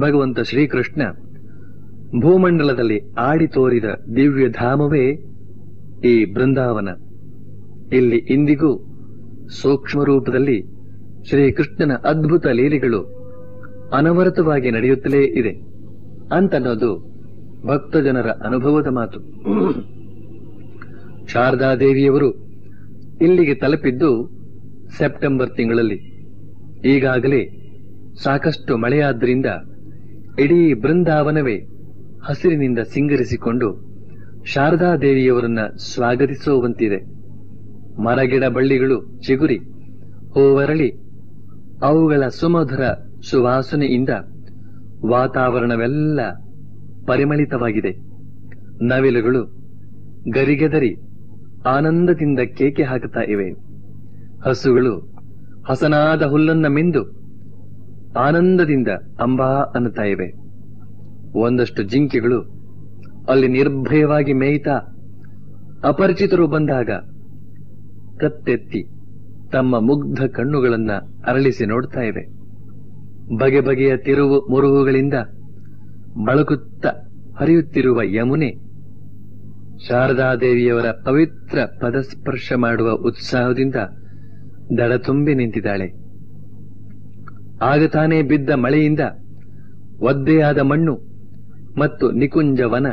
ಭಗವಂತ ಶ್ರೀಕೃಷ್ಣ ಭೂಮಂಡಲದಲ್ಲಿ ಆಡಿ ತೋರಿದ ದಿವ್ಯ ಧಾಮವೇ ಈ ಬೃಂದಾವನ. ಇಲ್ಲಿ ಇಂದಿಗೂ ಸೂಕ್ಷ್ಮ ರೂಪದಲ್ಲಿ ಶ್ರೀಕೃಷ್ಣನ ಅದ್ಭುತ ಲೀಲೆಗಳು ಅನವರತವಾಗಿ ನಡೆಯುತ್ತಲೇ ಇದೆ. ಅಂತನ್ನೋದು ಭಕ್ತ ಜನರ ಅನುಭವದ ಮಾತು. ಶಾರದಾದೇವಿಯವರು ಇಲ್ಲಿಗೆ ತಲುಪಿದ್ದು ಸೆಪ್ಟೆಂಬರ್ ತಿಂಗಳಲ್ಲಿ. ಈಗಾಗಲೇ ಸಾಕಷ್ಟು ಮಳೆಯಾದ್ದರಿಂದ ಇಡೀ ಬೃಂದಾವನವೇ ಹಸಿರಿನಿಂದ ಸಿಂಗರಿಸಿಕೊಂಡು ಶಾರದಾದೇವಿಯವರನ್ನ ಸ್ವಾಗತಿಸುವಂತಿದೆ. ಮರಗಿಡ ಬಳ್ಳಿಗಳು ಚಿಗುರಿ, ಹೂವರಳಿ, ಅವುಗಳ ಸುಮಧುರ ಸುವಾಸನೆಯಿಂದ ವಾತಾವರಣವೆಲ್ಲ ಪರಿಮಳಿತವಾಗಿದೆ. ನವಿಲುಗಳು ಗರಿಗೆದರಿ ಆನಂದದಿಂದ ಕೇಕೆ ಹಾಕುತ್ತಾ ಇವೆ. ಹಸುಗಳು ಹಸನಾದ ಹುಲ್ಲನ್ನ ಮಿಂದು ಆನಂದದಿಂದ ಅಂಬಾ ಅನ್ನುತ್ತಾ ಇವೆ. ಒಂದಷ್ಟು ಜಿಂಕೆಗಳು ಅಲ್ಲಿ ನಿರ್ಭಯವಾಗಿ ಮೇಯ್ತಾ ಅಪರಿಚಿತರು ಬಂದಾಗ ಕತ್ತೆತ್ತಿ ತಮ್ಮ ಮುಗ್ಧ ಕಣ್ಣುಗಳನ್ನ ಅರಳಿಸಿ ನೋಡ್ತಾ ಇವೆ. ಬಗೆ ಬಗೆಯ ತಿರುವು ಮುರುಗುಗಳಿಂದ ಬಳಕುತ್ತ ಹರಿಯುತ್ತಿರುವ ಯಮುನೆ. ಶಾರದಾದೇವಿಯವರ ಪವಿತ್ರ ಪದಸ್ಪರ್ಶ ಮಾಡುವ ಉತ್ಸಾಹದಿಂದ ದಡ ತುಂಬಿ ನಿಂತಿದ್ದಾಳೆ. ಆಗ ತಾನೇ ಬಿದ್ದ ಮಳೆಯಿಂದ ಒದ್ದೆಯಾದ ಮಣ್ಣು ಮತ್ತು ನಿಕುಂಜವನ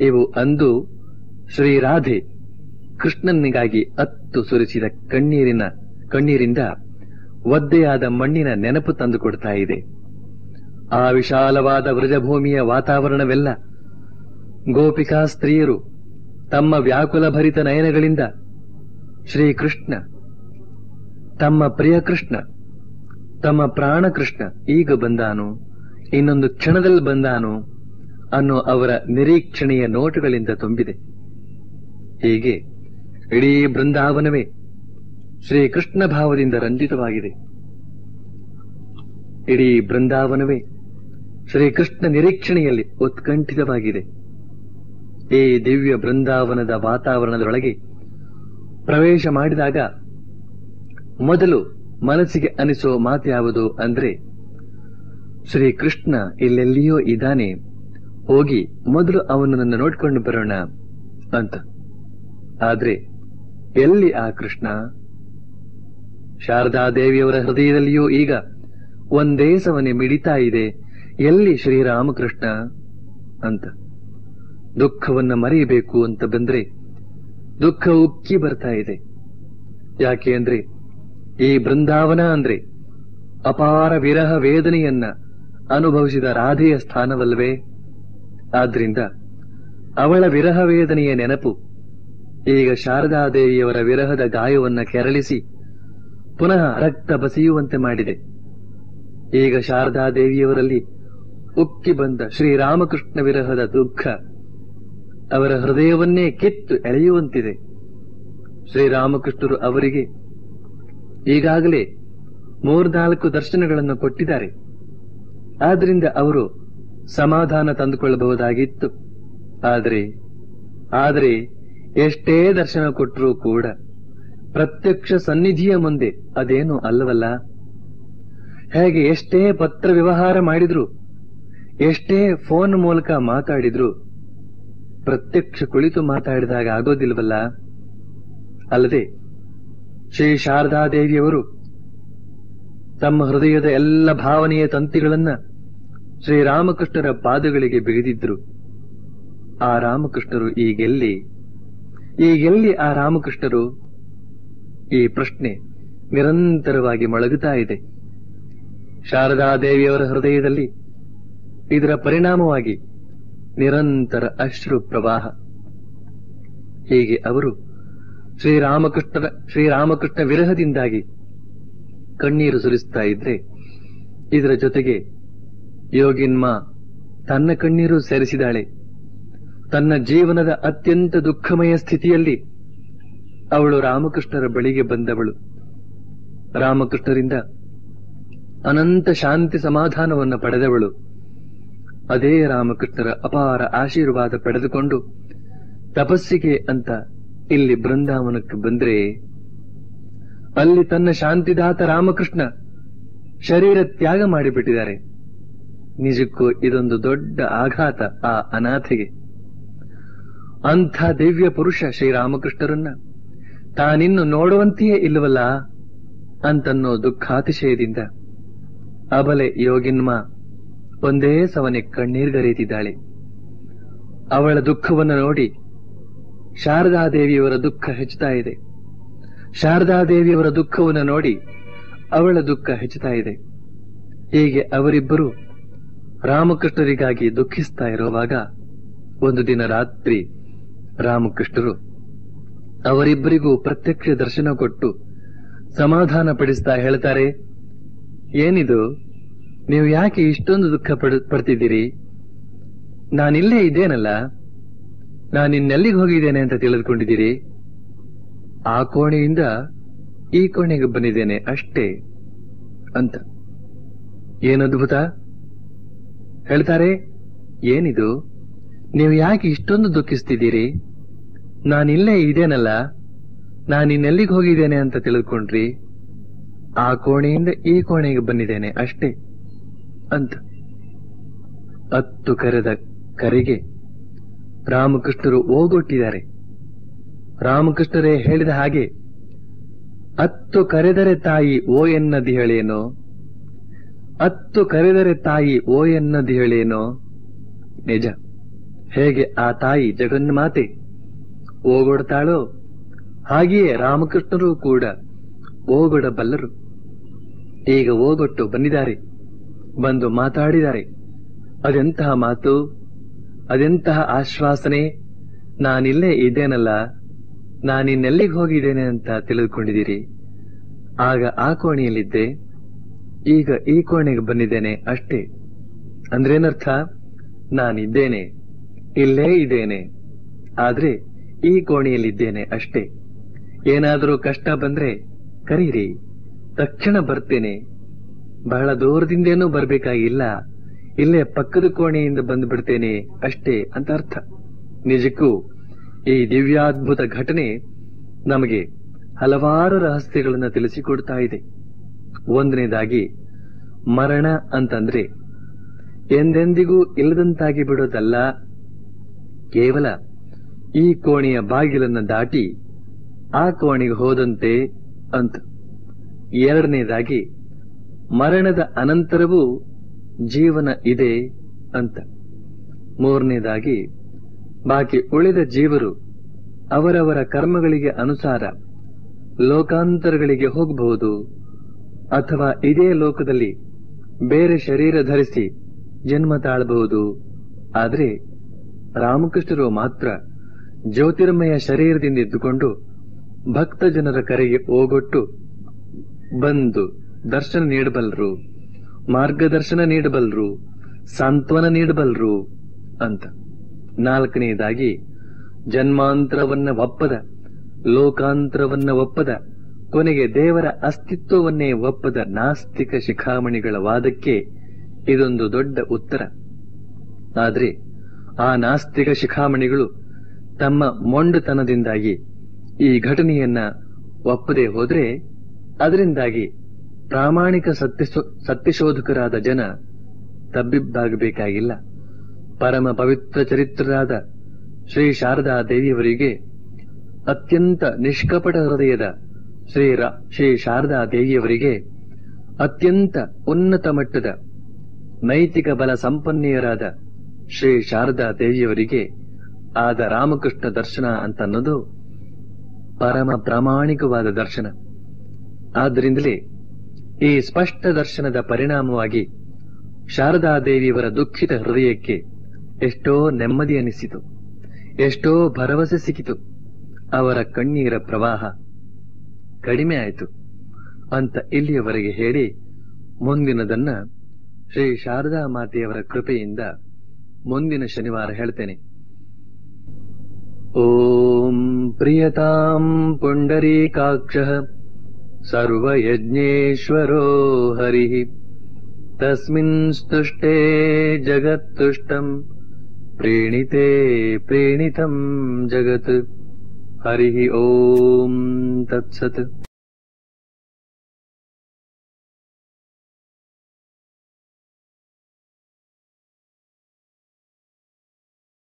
ಇವು ಅಂದು ಶ್ರೀರಾಧೆ ಕೃಷ್ಣನಿಗಾಗಿ ಅತ್ತು ಸುರಿಸಿದ ಕಣ್ಣೀರಿನ ಕಣ್ಣೀರಿಂದ ಒದ್ದೆಯಾದ ಮಣ್ಣಿನ ನೆನಪು ತಂದುಕೊಡ್ತಾ ಇದೆ. ಆ ವಿಶಾಲವಾದ ವೃಜಭೂಮಿಯ ವಾತಾವರಣವೆಲ್ಲ ಗೋಪಿಕಾ ಸ್ತ್ರೀಯರು ತಮ್ಮ ವ್ಯಾಕುಲ ಭರಿತ ನಯನಗಳಿಂದ ಶ್ರೀಕೃಷ್ಣ, ತಮ್ಮ ಪ್ರಿಯ ಕೃಷ್ಣ, ತಮ್ಮ ಪ್ರಾಣ ಕೃಷ್ಣ ಈಗ ಬಂದಾನು, ಇನ್ನೊಂದು ಕ್ಷಣದಲ್ಲಿ ಬಂದಾನು ಅನ್ನೋ ಅವರ ನಿರೀಕ್ಷಣೆಯ ನೋಟುಗಳಿಂದ ತುಂಬಿದೆ. ಹೀಗೆ ಇಡೀ ಬೃಂದಾವನವೇ ಶ್ರೀಕೃಷ್ಣ ಭಾವದಿಂದ ರಂಜಿತವಾಗಿದೆ. ಇಡೀ ಬೃಂದಾವನವೇ ಶ್ರೀಕೃಷ್ಣ ನಿರೀಕ್ಷಣೆಯಲ್ಲಿ ಉತ್ಕಂಠಿತವಾಗಿದೆ. ಈ ದಿವ್ಯ ಬೃಂದಾವನದ ವಾತಾವರಣದೊಳಗೆ ಪ್ರವೇಶ ಮಾಡಿದಾಗ ಮೊದಲು ಮನಸ್ಸಿಗೆ ಅನಿಸೋ ಮಾತ್ಯಾವುದು ಅಂದ್ರೆ, ಶ್ರೀಕೃಷ್ಣ ಇಲ್ಲೆಲ್ಲಿಯೋ ಇದ್ದಾನೆ, ಹೋಗಿ ಮೊದಲು ಅವನನ್ನು ನೋಡ್ಕೊಂಡು ಬರೋಣ ಅಂತ. ಆದ್ರೆ ಎಲ್ಲಿ ಆ ಕೃಷ್ಣ? ಶಾರದಾದೇವಿಯವರ ಹೃದಯದಲ್ಲಿಯೂ ಈಗ ಒಂದೇ ಸವನೆ ಮಿಡಿತಾ ಇದೆ. ಎಲ್ಲಿ ಶ್ರೀರಾಮಕೃಷ್ಣ? ಅಂತ. ದುಃಖವನ್ನ ಮರೆಯಬೇಕು ಅಂತ ಬಂದ್ರೆ ದುಃಖ ಉಕ್ಕಿ ಬರ್ತಾ ಇದೆ. ಯಾಕೆ ಅಂದ್ರೆ ಈ ಬೃಂದಾವನ ಅಂದ್ರೆ ಅಪಾರ ವಿರಹ ವೇದನೆಯನ್ನ ಅನುಭವಿಸಿದ ರಾಧೆಯ ಸ್ಥಾನವಲ್ವೇ? ಆದ್ರಿಂದ ಅವಳ ವಿರಹ ವೇದನೆಯ ನೆನಪು ಈಗ ಶಾರದಾದೇವಿಯವರ ವಿರಹದ ಗಾಯವನ್ನ ಕೆರಳಿಸಿ ಪುನಃ ರಕ್ತ ಬಸಿಯುವಂತೆ ಮಾಡಿದೆ. ಈಗ ಶಾರದಾದೇವಿಯವರಲ್ಲಿ ಉಕ್ಕಿ ಬಂದ ಶ್ರೀರಾಮಕೃಷ್ಣ ವಿರಹದ ದುಃಖ ಅವರ ಹೃದಯವನ್ನೇ ಕಿತ್ತು ಎಳೆಯುವಂತಿದೆ. ಶ್ರೀರಾಮಕೃಷ್ಣರು ಅವರಿಗೆ ಈಗಾಗಲೇ ಮೂರ್ನಾಲ್ಕು ದರ್ಶನಗಳನ್ನು ಕೊಟ್ಟಿದ್ದಾರೆ. ಆದ್ರಿಂದ ಅವರು ಸಮಾಧಾನ ತಂದುಕೊಳ್ಳಬಹುದಾಗಿತ್ತು. ಆದರೆ ಆದರೆ ಎಷ್ಟೇ ದರ್ಶನ ಕೊಟ್ಟರೂ ಕೂಡ ಪ್ರತ್ಯಕ್ಷ ಸನ್ನಿಧಿಯ ಮುಂದೆ. ಅದೇನು ಅಲ್ಲವಲ್ಲ? ಹೇಗೆ ಎಷ್ಟೇ ಪತ್ರ ವ್ಯವಹಾರ ಮಾಡಿದ್ರು, ಎಷ್ಟೇ ಫೋನ್ ಮೂಲಕ ಮಾತಾಡಿದ್ರು, ಪ್ರತ್ಯಕ್ಷ ಕುಳಿತು ಮಾತಾಡಿದಾಗ ಆಗೋದಿಲ್ವಲ್ಲ? ಅಲ್ಲದೆ, ಶ್ರೀ ಶಾರದಾದೇವಿಯವರು ತಮ್ಮ ಹೃದಯದ ಎಲ್ಲ ಭಾವನೆಯ ತಂತಿಗಳನ್ನ ಶ್ರೀರಾಮಕೃಷ್ಣರ ಪಾದಗಳಿಗೆ ಬಿಗಿದಿದ್ರು. ಆ ರಾಮಕೃಷ್ಣರು ಈಗೆಲ್ಲಿ? ಈಗೆಲ್ಲಿ ಆ ರಾಮಕೃಷ್ಣರು? ಈ ಪ್ರಶ್ನೆ ನಿರಂತರವಾಗಿ ಮೊಳಗುತ್ತಾ ಇದೆ. ಶಾರದಾದೇವಿಯವರ ಹೃದಯದಲ್ಲಿ ಇದರ ಪರಿಣಾಮವಾಗಿ ನಿರಂತರ ಅಶ್ರು ಪ್ರವಾಹ. ಹೀಗೆ ಅವರು ಶ್ರೀರಾಮಕೃಷ್ಣರ, ಶ್ರೀರಾಮಕೃಷ್ಣ ವಿರಹದಿಂದಾಗಿ ಕಣ್ಣೀರು ಸುರಿಸ್ತಾ ಇದ್ರೆ ಇದರ ಜೊತೆಗೆ ಯೋಗಿನ್ಮ ತನ್ನ ಕಣ್ಣೀರು ಸೇರಿಸಿದಾಳೆ ತನ್ನ ಜೀವನದ ಅತ್ಯಂತ ದುಃಖಮಯ ಸ್ಥಿತಿಯಲ್ಲಿ ಅವಳು ರಾಮಕೃಷ್ಣರ ಬಳಿಗೆ ಬಂದವಳು. ರಾಮಕೃಷ್ಣರಿಂದ ಅನಂತ ಶಾಂತಿ ಸಮಾಧಾನವನ್ನು ಪಡೆದವಳು. ಅದೇ ರಾಮಕೃಷ್ಣರ ಅಪಾರ ಆಶೀರ್ವಾದ ಪಡೆದುಕೊಂಡು ತಪಸ್ಸಿಗೆ ಅಂತ ಇಲ್ಲಿ ಬೃಂದಾವನಕ್ಕೆ ಬಂದ್ರೆ ಅಲ್ಲಿ ತನ್ನ ಶಾಂತಿದಾತ ರಾಮಕೃಷ್ಣ ಶರೀರ ತ್ಯಾಗ ಮಾಡಿಬಿಟ್ಟಿದ್ದಾರೆ. ನಿಜಕ್ಕೂ ಇದೊಂದು ದೊಡ್ಡ ಆಘಾತ ಆ ಅನಾಥೆಗೆ. ಅಂಥ ದಿವ್ಯ ಪುರುಷ ಶ್ರೀರಾಮಕೃಷ್ಣರನ್ನ ತಾನಿನ್ನು ನೋಡುವಂತೆಯೇ ಇಲ್ಲವಲ್ಲ? ಅಂತನ್ನೋ ದುಃಖಾತಿಶಯದಿಂದ. ಅಬಲೆ ಯೋಗಿನ್ಮ, ಒಂದೇ ಸವನೆ ಕಣ್ಣೀರ್ಗರೆಯುತ್ತಿದ್ದಾಳೆ ಅವಳ ದುಃಖವನ್ನು ನೋಡಿ ಶಾರದಾದೇವಿಯವರ ದುಃಖ ಹೆಚ್ಚುತ್ತಾ ಇದೆ. ಶಾರದಾದೇವಿಯವರ ದುಃಖವನ್ನು ನೋಡಿ ಅವಳ ದುಃಖ ಹೆಚ್ಚುತ್ತಾ ಇದೆ. ಹೀಗೆ ಅವರಿಬ್ಬರು ರಾಮಕೃಷ್ಣರಿಗಾಗಿ ದುಃಖಿಸ್ತಾ ಇರುವಾಗ ಒಂದು ದಿನ ರಾತ್ರಿ ರಾಮಕೃಷ್ಣರು ಅವರಿಬ್ಬರಿಗೂ ಪ್ರತ್ಯಕ್ಷ ದರ್ಶನ ಕೊಟ್ಟು ಸಮಾಧಾನ ಪಡಿಸ್ತಾ ಹೇಳ್ತಾರೆ, ಏನಿದು? ನೀವು ಯಾಕೆ ಇಷ್ಟೊಂದು ದುಃಖ ಪಡ, ಪಡ್ತಿದ್ದೀರಿ? ನಾನಿಲ್ಲೇ ಇದ್ದೇನಲ್ಲ? ನಾನು ಇನ್ನೆಲ್ಲಿಗೆ ಹೋಗಿದ್ದೇನೆ ಅಂತ ತಿಳಿದುಕೊಂಡಿದ್ದೀರಿ? ಆ ಕೋಣೆಯಿಂದ ಈ ಕೋಣೆಗೆ ಬಂದಿದ್ದೇನೆ ಅಷ್ಟೇ ಅಂತ. ಏನದ್ಭುತ ಹೇಳ್ತಾರೆ, ಏನಿದು? ನೀವು ಯಾಕೆ ಇಷ್ಟೊಂದು ದುಃಖಿಸ್ತಿದ್ದೀರಿ? ನಾನಿಲ್ಲೇ ಇದೇನಲ್ಲ? ನಾನಿನ್ನೆಲ್ಲಿಗೆ ಹೋಗಿದ್ದೇನೆ ಅಂತ ತಿಳಿದುಕೊಂಡ್ರಿ? ಆ ಕೋಣೆಯಿಂದ ಈ ಕೋಣೆಗೆ ಬಂದಿದ್ದೇನೆ, ಅಷ್ಟೇ. ಅಂತ. ಹತ್ತು ಕರೆದ ಕರೆಗೆ ರಾಮಕೃಷ್ಣರು ಓಗೊಟ್ಟಿದ್ದಾರೆ. ರಾಮಕೃಷ್ಣರೇ ಹೇಳಿದ ಹಾಗೆ, ಹತ್ತು ಕರೆದರೆ ತಾಯಿ ಓ ಎನ್ನದಿ ಹೇಳೇನೋ? ಹತ್ತು ಕರೆದರೆ ತಾಯಿ ಓ ಎನ್ನದಿ ಹೇಳೇನೋ? ನಿಜ. ಹೇಗೆ ಆ ತಾಯಿ ಜಗನ್ಮಾತೆ ಓಗೊಡ್ತಾಳೋ? ಹಾಗೆಯೇ ರಾಮಕೃಷ್ಣರು ಕೂಡ ಓಗೊಡಬಲ್ಲರು. ಈಗ ಓಗೊಟ್ಟು ಬಂದಿದ್ದಾರೆ, ಬಂದು ಮಾತಾಡಿದ್ದಾರೆ. ಅದೆಂತಹ ಮಾತು? ಅದೆಂತಹ ಆಶ್ವಾಸನೆ? ನಾನಿಲ್ಲೇ ಇದ್ದೇನಲ್ಲ, ನಾನಿನ್ನೆಲ್ಲಿಗೆ ಹೋಗಿದ್ದೇನೆ ಅಂತ ತಿಳಿದುಕೊಂಡಿದ್ದೀರಿ? ಆಗ ಆ ಕೋಣೆಯಲ್ಲಿದ್ದೆ, ಈಗ ಈ ಕೋಣೆಗೆ ಬಂದಿದ್ದೇನೆ ಅಷ್ಟೇ. ಅಂದ್ರೇನರ್ಥ, ನಾನಿದ್ದೇನೆ, ಇಲ್ಲೇ ಇದ್ದೇನೆ. ಆದ್ರೆ ಈ ಕೋಣೆಯಲ್ಲಿದ್ದೇನೆ ಅಷ್ಟೇ. ಏನಾದರೂ ಕಷ್ಟ ಬಂದ್ರೆ ಕರೀರಿ. ತಕ್ಷಣ ಬರ್ತೇನೆ. ಬಹಳ ದೂರದಿಂದೇನೂ ಬರ್ಬೇಕಾಗಿಲ್ಲ. ಇಲ್ಲೇ ಪಕ್ಕದ ಕೋಣೆಯಿಂದ ಬಂದು ಬಿಡ್ತೇನೆ ಅಷ್ಟೇ ಅಂತ ಅರ್ಥ. ನಿಜಕ್ಕೂ ಈ ದಿವ್ಯಾದ್ಭುತ ಘಟನೆ ನಮಗೆ ಹಲವಾರು ರಹಸ್ಯಗಳನ್ನು ತಿಳಿಸಿಕೊಡ್ತಾ ಇದೆ. ಒಂದನೇದಾಗಿ, ಮರಣ ಅಂತಂದ್ರೆ ಎಂದೆಂದಿಗೂ ಇಲ್ಲದಂತಾಗಿ ಬಿಡೋದಲ್ಲ, ಕೇವಲ ಈ ಕೋಣೆಯ ಬಾಗಿಲನ್ನ ದಾಟಿ ಆ ಕೋಣೆಗೆ ಹೋದಂತೆ ಅಂತ. ಎರಡನೇದಾಗಿ, ಮರಣದ ಅನಂತರವೂ ಜೀವನ ಇದೆ ಅಂತ. ಮೂರನೇದಾಗಿ, ಬಾಕಿ ಉಳಿದ ಜೀವರು ಅವರವರ ಕರ್ಮಗಳಿಗೆ ಅನುಸಾರ ಲೋಕಾಂತರಗಳಿಗೆ ಹೋಗಬಹುದು ಅಥವಾ ಇದೇ ಲೋಕದಲ್ಲಿ ಬೇರೆ ಶರೀರ ಧರಿಸಿ ಜನ್ಮ ತಾಳಬಹುದು. ಆದರೆ ರಾಮಕೃಷ್ಣರು ಮಾತ್ರ ಜ್ಯೋತಿರ್ಮಯ ಶರೀರದಿಂದ ಇದ್ದುಕೊಂಡು ಭಕ್ತ ಜನರ ಕರೆಗೆ ಓಗೊಟ್ಟು ಬಂದು ದರ್ಶನ ನೀಡಬಲ್ರು, ಮಾರ್ಗದರ್ಶನ ನೀಡಬಲ್ರು, ಸಾಂತ್ವನ ನೀಡಬಲ್ರು ಅಂತ. ನಾಲ್ಕನೆಯದಾಗಿ, ಜನ್ಮಾಂತರವನ್ನ ಒಪ್ಪದ, ಲೋಕಾಂತರವನ್ನ ಒಪ್ಪದ, ಕೊನೆಗೆ ದೇವರ ಅಸ್ತಿತ್ವವನ್ನೇ ಒಪ್ಪದ ನಾಸ್ತಿಕ ಶಿಖಾಮಣಿಗಳ ವಾದಕ್ಕೆ ಇದೊಂದು ದೊಡ್ಡ ಉತ್ತರ. ಆದ್ರೆ ಆ ನಾಸ್ತಿಕ ಶಿಖಾಮಣಿಗಳು ತಮ್ಮ ಮೊಂಡುತನದಿಂದಾಗಿ ಈ ಘಟನೆಯನ್ನ ಒಪ್ಪದೆ ಹೋದ್ರೆ ಅದರಿಂದಾಗಿ ಪ್ರಾಮಾಣಿಕ ಸತ್ಯ ಸತ್ಯಶೋಧಕರಾದ ಜನ ತಬ್ಬಿಬ್ಬಾಗಬೇಕಾಗಿಲ್ಲ. ಪರಮ ಪವಿತ್ರ ಚರಿತ್ರರಾದ ಶ್ರೀ ಶಾರದಾ ದೇವಿಯವರಿಗೆ ಅತ್ಯಂತ ನಿಷ್ಕಪಟ ಹೃದಯದ ಶ್ರೀ ಶ್ರೀ ಶಾರದಾ ದೇವಿಯವರಿಗೆ ಅತ್ಯಂತ ಉನ್ನತ ಮಟ್ಟದ ನೈತಿಕ ಬಲ ಸಂಪನ್ನೆಯರಾದ ಶ್ರೀ ಶಾರದಾ ದೇವಿಯವರಿಗೆ ಆದ ರಾಮಕೃಷ್ಣ ದರ್ಶನ ಅಂತ ಅನ್ನೋದು ಪರಮ ಪ್ರಾಮಾಣಿಕವಾದ ದರ್ಶನ. ಆದ್ದರಿಂದಲೇ ಈ ಸ್ಪಷ್ಟ ದರ್ಶನದ ಪರಿಣಾಮವಾಗಿ ಶಾರದಾದೇವಿಯವರ ದುಃಖಿತ ಹೃದಯಕ್ಕೆ ಎಷ್ಟೋ ನೆಮ್ಮದಿ ಅನಿಸಿತು, ಎಷ್ಟೋ ಭರವಸೆ ಸಿಕ್ಕಿತು. ಅವರ ಕಣ್ಣೀರ ಪ್ರವಾಹ ಕಡಿಮೆ ಆಯಿತು ಅಂತ ಇಲ್ಲಿಯವರೆಗೆ ಹೇಳಿ ಮುಂದಿನದನ್ನ ಶ್ರೀ ಶಾರದಾ ಮಾತೆಯವರ ಕೃಪೆಯಿಂದ ಮುಂದಿನ ಶನಿವಾರ ಹೇಳ್ತೇನೆ. ॐ प्रियताम् पुण्डरीकाक्षः सर्वयज्ञेश्वरो हरिः तस्मिंस्तुष्टे जगत्तुष्टम् प्रीणिते प्रीणितम् जगत्। हरिः ॐ तत्सत्।